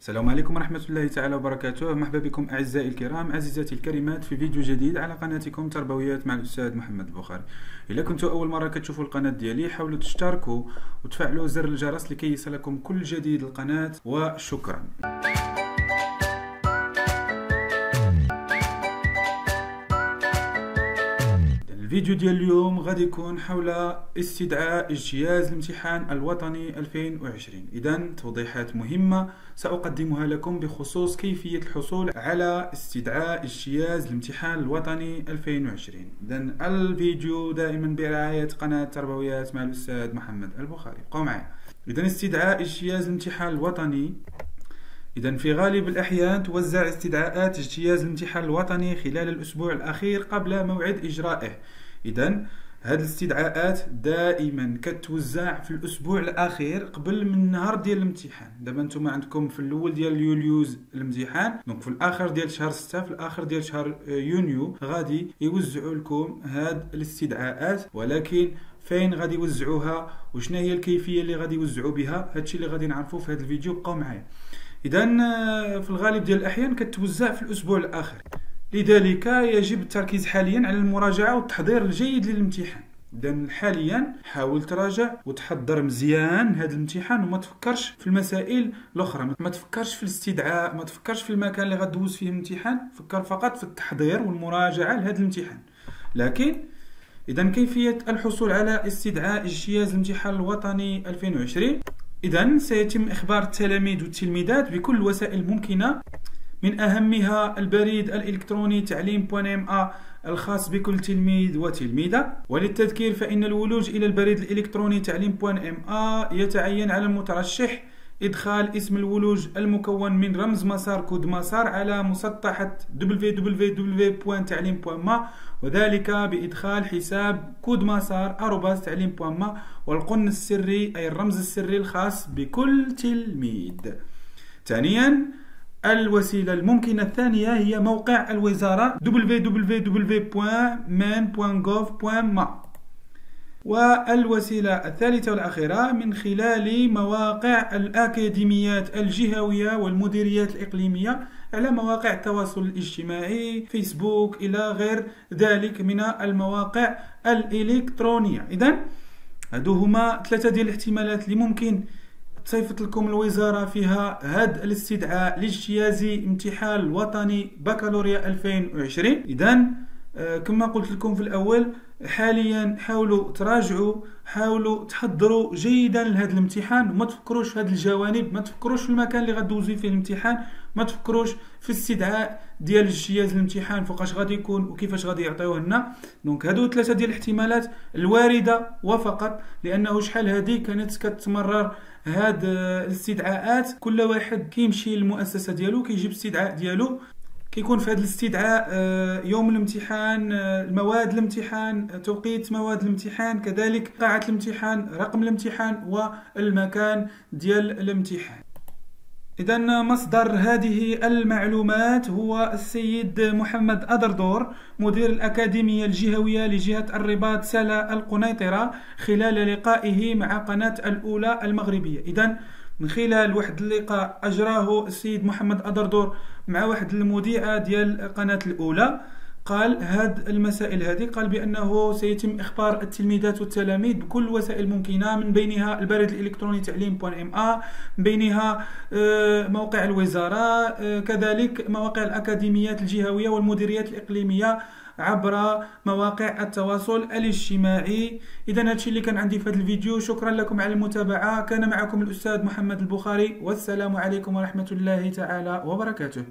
السلام عليكم ورحمة الله تعالى وبركاته. مرحبا بكم أعزائي الكرام عزيزاتي الكريمات في فيديو جديد على قناتكم تربويات مع الأستاذ محمد البخاري إذا كنتوا أول مرة كتشوفوا القناة ديالي حاولوا تشتركوا وتفعلوا زر الجرس لكي يصلكم كل جديد القناة وشكرا. الفيديو ديال اليوم غادي يكون حول استدعاء اجتياز الامتحان الوطني 2020 اذا توضيحات مهمة سأقدمها لكم بخصوص كيفية الحصول على استدعاء اجتياز الامتحان الوطني 2020 اذا الفيديو دائما برعاية قناة تربويات مع الأستاذ محمد البخاري. بقوا معي. اذا استدعاء اجتياز الامتحان الوطني إذا في غالب الأحيان توزع استدعاءات اجتياز الامتحان الوطني خلال الأسبوع الأخير قبل موعد إجرائه. إذا هاد الاستدعاءات دائما كتوزع في الأسبوع الأخير قبل من النهار ديال الامتحان. دابا نتوما عندكم في الأول ديال يوليوز الامتحان donc في الآخر ديال شهر 6 في الآخر ديال شهر يونيو غادي يوزعوا لكم هاد الاستدعاءات. ولكن فين غادي يوزعوها؟ وشنا هي الكيفية اللي غادي يوزعوا بها؟ هادشي اللي غادي نعرفوه في هذا الفيديو بقاو معايا. اذا في الغالب ديال الأحيان كتوزع في الأسبوع الآخر لذلك يجب التركيز حاليا على المراجعة والتحضير الجيد للامتحان. اذا حاليا حاول تراجع وتحضر مزيان هذا الامتحان وما تفكرش في المسائل الأخرى. ما تفكرش في الاستدعاء ما تفكرش في المكان اللي غدوز فيه الامتحان فكر فقط في التحضير والمراجعة لهذا الامتحان. لكن اذا كيفية الحصول على استدعاء اجتياز الامتحان الوطني 2020 اذا سيتم إخبار التلاميذ والتلميذات بكل الوسائل الممكنه من أهمها البريد الإلكتروني تعليم إم الخاص بكل تلميذ وتلميذة. وللتذكير فإن الولوج إلى البريد الإلكتروني تعليم إم يتعين على المترشح إدخال اسم الولوج المكون من رمز مسار كود مسار على مسطحة www.تعليم.ma وذلك بإدخال حساب كود مسار أروباس تعليم.ma والقن السري أي الرمز السري الخاص بكل تلميذ. ثانيا الوسيلة الممكنة الثانية هي موقع الوزارة www.man.gov.ma والوسيلة الثالثة والأخيرة من خلال مواقع الأكاديميات الجهوية والمديريات الإقليمية على مواقع التواصل الاجتماعي فيسبوك إلى غير ذلك من المواقع الإلكترونية. إذا هادو هما ثلاثة ديال الاحتمالات اللي ممكن تصيفط لكم الوزارة فيها هاد الاستدعاء لاجتياز امتحان الوطني بكالوريا 2020 إذا كما قلت لكم في الأول حاليا حاولوا تراجعوا حاولوا تحضروا جيدا لهذا الامتحان. وما تفكروش في هذه الجوانب ما تفكروش في المكان اللي غدوزوا فيه الامتحان ما تفكروش في الاستدعاء ديال اجتياز الامتحان فوقاش غادي يكون وكيفاش غادي يعطيوه لنا دونك هادو ثلاثة ديال الاحتمالات الواردة وفقط لأنه شحال هذه كانت كتمرر هاد الاستدعاءات. كل واحد كيمشي للمؤسسة ديالو كيجيب الاستدعاء ديالو. كيكون في هذا الاستدعاء آه، يوم الامتحان آه، المواد الامتحان توقيت مواد الامتحان كذلك قاعة الامتحان رقم الامتحان والمكان ديال الامتحان. إذا مصدر هذه المعلومات هو السيد محمد أدردور مدير الأكاديمية الجهوية لجهة الرباط سلا القنيطرة خلال لقائه مع قناة الأولى المغربية. إذا من خلال واحد اللقاء أجراه السيد محمد أدردور مع واحد المذيعة ديال قناة الأولى. قال هاد المسائل هذه قال بأنه سيتم إخبار التلميذات والتلاميذ بكل الوسائل الممكنة من بينها البريد الإلكتروني تعليم ا من بينها آه، موقع الوزارة آه، كذلك مواقع الأكاديميات الجهوية والمديريات الإقليمية عبر مواقع التواصل الاجتماعي. اذا هادشي اللي كان عندي في هذا الفيديو شكرا لكم على المتابعة. كان معكم الأستاذ محمد البخاري والسلام عليكم ورحمة الله تعالى وبركاته.